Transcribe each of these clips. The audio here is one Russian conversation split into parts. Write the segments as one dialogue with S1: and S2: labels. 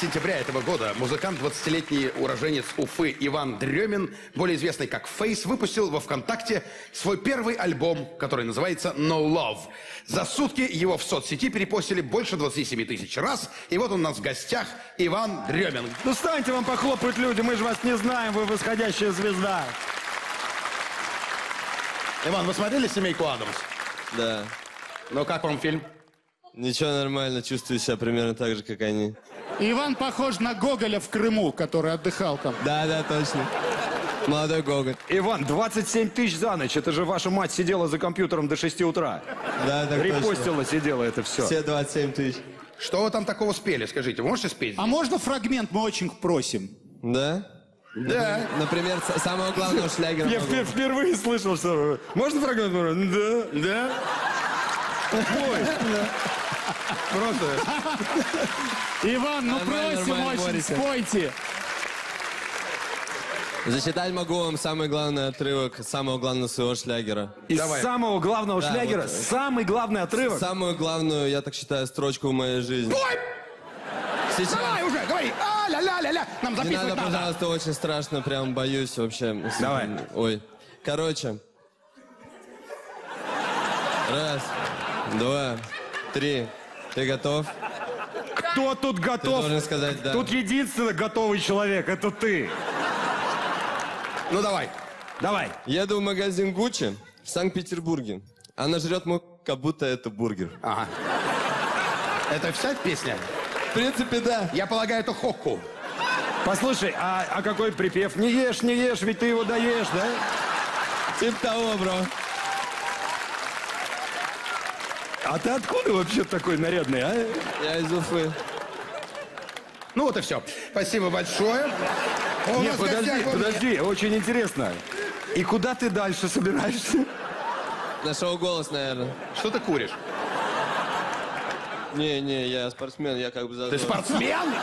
S1: сентября этого года музыкант, 20-летний уроженец Уфы Иван Дремин, более известный как Фейс, выпустил во ВКонтакте свой первый альбом, который называется No Love. За сутки его в соцсети перепостили больше 27 тысяч раз, и вот он у нас в гостях Иван Дремин.
S2: Ну станьте вам похлопать люди, мы же вас не знаем, вы восходящая звезда.
S1: Иван, вы смотрели «Семейку Адамс»?
S3: Да.
S1: Ну как вам фильм?
S3: Ничего, нормально, чувствую себя примерно так же, как они.
S4: Иван похож на Гоголя в Крыму, который отдыхал там.
S3: Да, да, точно. Молодой Гоголь.
S2: Иван, 27 тысяч за ночь, это же ваша мать сидела за компьютером до 6 утра.
S3: Да, так точно.
S2: Репостила, сидела это все.
S3: Все 27 тысяч.
S1: Что вы там такого спели, скажите? Вы можете спеть?
S4: А можно фрагмент? Мы очень просим.
S3: Да?
S1: Да.
S3: Например, самого главного шлягера.
S2: Я
S3: могу.
S2: впервые слышал, что... Можно фрагмент? Да.
S1: Да? Ой. Просто.
S4: Иван, ну
S3: Нормально,
S4: просим
S3: нормально,
S4: очень,
S3: борется.
S4: спойте.
S3: Зачитать могу вам самый главный отрывок самого главного своего шлягера.
S2: Из
S1: Давай.
S2: самого главного
S3: Да,
S2: шлягера,
S3: вот, э,
S2: самый главный отрывок.
S3: Самую главную, я так считаю, строчку в моей жизни.
S1: Ой,
S3: Сейчас.
S1: давай уже, говори. А-ля-ля-ля-ля. Нам
S3: Не
S1: записывать
S3: надо,
S1: надо.
S3: пожалуйста, очень страшно, прям боюсь вообще.
S2: Давай.
S3: Ой. Короче. Раз, два, три. Ты готов?
S2: Кто тут
S3: Ты
S2: готов?
S3: должен сказать да.
S2: Тут единственный готовый человек, это ты.
S1: Ну давай.
S2: Давай.
S3: Еду в магазин Гуччи в Санкт-Петербурге. Она жрет мой, как будто это бургер.
S1: Ага. Это вся песня?
S3: В принципе, да.
S1: Я полагаю, это хокку.
S2: Послушай, а, а какой припев? Не ешь, не ешь, ведь ты его доешь, да?
S3: Типа того, бро.
S2: А ты откуда вообще такой нарядный, а?
S3: Я из Уфы.
S1: Ну вот и все. Спасибо большое. У
S2: Нет, подожди,
S1: гостях
S2: подожди, очень интересно. И куда ты дальше собираешься?
S3: На шоу «Голос», наверное.
S1: Что ты куришь?
S3: Не, не, я спортсмен, я как бы за...
S1: Ты спортсмен?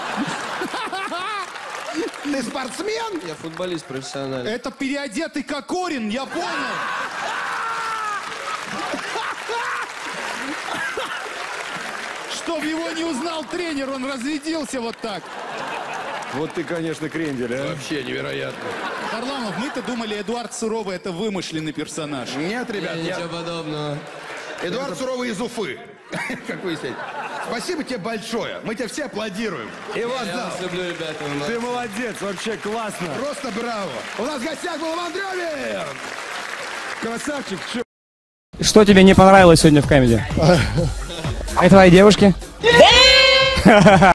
S1: Ты спортсмен?
S3: Я футболист профессиональный.
S4: Это переодетый Кокорин, я понял. Чтоб его не узнал тренер, он разрядился вот так.
S2: Вот ты, конечно, крендель, а?
S1: Вообще невероятно.
S4: Харламов, мы-то думали, Эдуард Суровый это вымышленный персонаж.
S1: Нет, ребят,
S3: Не,
S1: нет.
S3: Ничего подобного.
S1: Эдуард Суровый из Уфы. Как выяснять. Спасибо тебе большое. Мы тебе все аплодируем.
S2: Иван,
S3: Я
S2: да,
S3: вас люблю, ребята.
S2: ты молодец, вообще классно.
S1: Просто браво. У нас в гостях был Иван Дрёмин.
S2: Красавчик, чё?
S5: Что тебе не понравилось сегодня в камеди? А твои девушки?